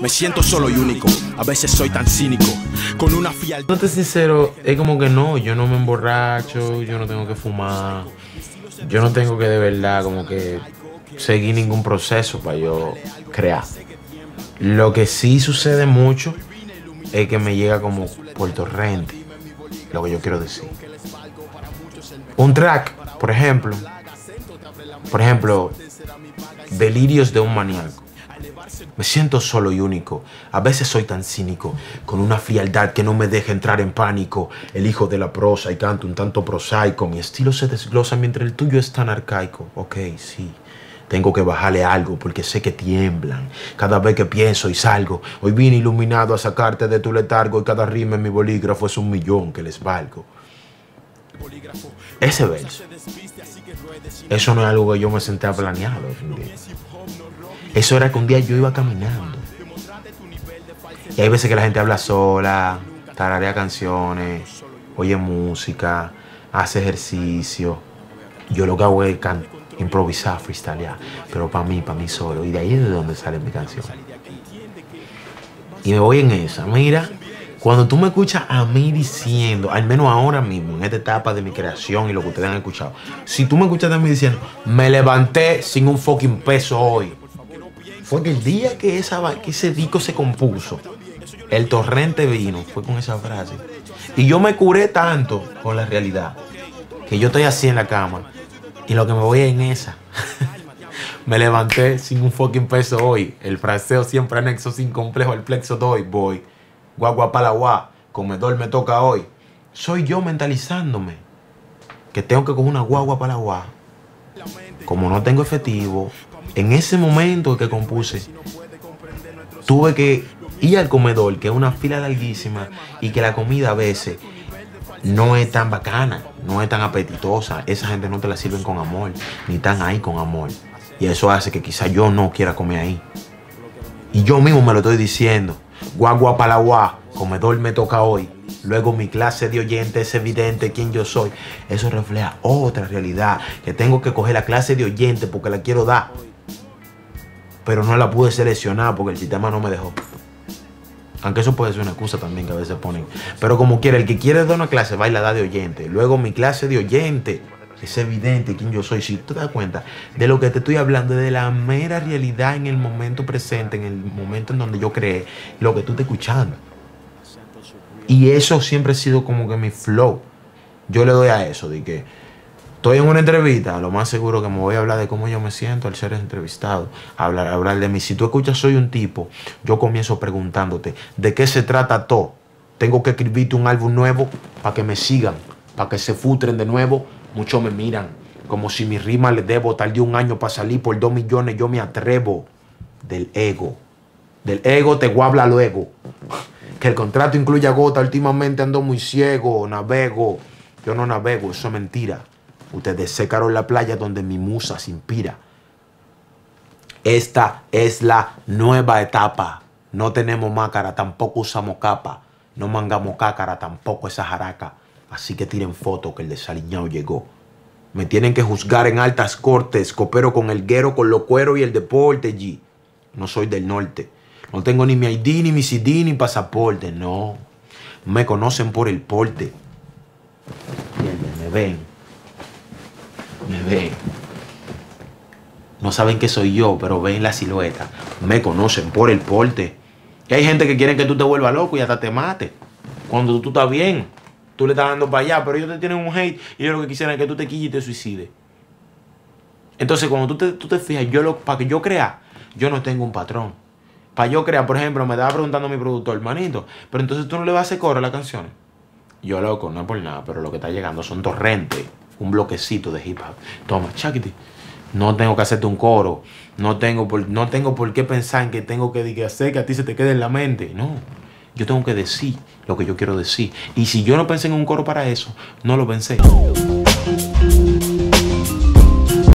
Me siento solo y único, a veces soy tan cínico, con una fialdad. No te sincero, es como que no, yo no me emborracho, yo no tengo que fumar, yo no tengo que de verdad como que seguir ningún proceso para yo crear. Lo que sí sucede mucho es que me llega como por torrente, lo que yo quiero decir. Un track, por ejemplo, por ejemplo, Delirios de un maníaco. Me siento solo y único. A veces soy tan cínico, con una frialdad que no me deja entrar en pánico. El hijo de la prosa y canto un tanto prosaico. Mi estilo se desglosa mientras el tuyo es tan arcaico. Ok, sí. Tengo que bajarle algo porque sé que tiemblan cada vez que pienso y salgo. Hoy vine iluminado a sacarte de tu letargo y cada rima en mi bolígrafo es un millón que les valgo. Ese verso. Eso no es algo que yo me senté a planear. Eso era que un día yo iba caminando. Y hay veces que la gente habla sola, tararea canciones, oye música, hace ejercicio. Yo lo que hago es improvisar, freestylear, pero para mí, para mí solo. Y de ahí es de donde sale mi canción. Y me voy en esa. Mira, cuando tú me escuchas a mí diciendo, al menos ahora mismo, en esta etapa de mi creación y lo que ustedes han escuchado, si tú me escuchas a mí diciendo, me levanté sin un fucking peso hoy, fue que el día que, ese disco se compuso, el torrente vino, fue con esa frase. Y yo me curé tanto con la realidad, que yo estoy así en la cama, y lo que me voy es en esa. me levanté sin un fucking peso hoy. El fraseo siempre anexo sin complejo, el plexo doy, voy. Guagua para la comedor me toca hoy. Soy yo mentalizándome que tengo que coger una guagua para la Como no tengo efectivo, en ese momento que compuse, tuve que ir al comedor, que es una fila larguísima, y que la comida a veces no es tan bacana, no es tan apetitosa. Esa gente no te la sirven con amor, ni tan ahí con amor. Y eso hace que quizá yo no quiera comer ahí. Y yo mismo me lo estoy diciendo. Guagua para la comedor me toca hoy. Luego mi clase de oyente es evidente quién yo soy. Eso refleja otra realidad. Que tengo que coger la clase de oyente porque la quiero dar. Pero no la pude seleccionar porque el sistema no me dejó. Aunque eso puede ser una excusa también que a veces ponen. Pero como quiera, el que quiere dar una clase va y la da de oyente. Luego mi clase de oyente es evidente quién yo soy. Si tú te das cuenta de lo que te estoy hablando, de la mera realidad en el momento presente, en el momento en donde yo creé, lo que tú estás escuchando. Y eso siempre ha sido como que mi flow. Yo le doy a eso, de que estoy en una entrevista, lo más seguro que me voy a hablar de cómo yo me siento al ser entrevistado, hablar, hablar de mí. Si tú escuchas Soy un tipo, yo comienzo preguntándote, ¿de qué se trata todo? Tengo que escribirte un álbum nuevo para que me sigan, para que se futren de nuevo Muchos me miran como si mi rima les debo. Tardé un año para salir por dos millones. Yo me atrevo del ego. Del ego te guabla luego. Que el contrato incluya gota. Últimamente ando muy ciego. Navego. Yo no navego. Eso es mentira. Ustedes secaron la playa donde mi musa se inspira. Esta es la nueva etapa. No tenemos mácara, tampoco usamos capa. No mangamos cácara, tampoco esa jaraca. Así que tiren foto que el desaliñado llegó. Me tienen que juzgar en altas cortes. Coopero con el guero, con lo cuero y el deporte, G. No soy del norte. No tengo ni mi ID, ni mi CD, ni pasaporte. No. Me conocen por el porte. Me ven. Me ven. No saben que soy yo, pero ven la silueta. Me conocen por el porte. Y hay gente que quiere que tú te vuelvas loco y hasta te mate. Cuando tú estás bien tú le estás dando para allá, pero ellos te tienen un hate y ellos lo que quisieran es que tú te quilles y te suicides. Entonces, cuando tú te, tú te fijas, yo lo, para que yo crea, yo no tengo un patrón. Para yo crear, por ejemplo, me estaba preguntando mi productor, hermanito, pero entonces tú no le vas a hacer coro a la canción. Yo, loco, no es por nada, pero lo que está llegando son torrentes, un bloquecito de hip hop. Toma, cháquete. No tengo que hacerte un coro. No tengo por, no tengo por qué pensar en que tengo que hacer que a ti se te quede en la mente. No. Yo tengo que decir lo que yo quiero decir. Y si yo no pensé en un coro para eso, no lo pensé.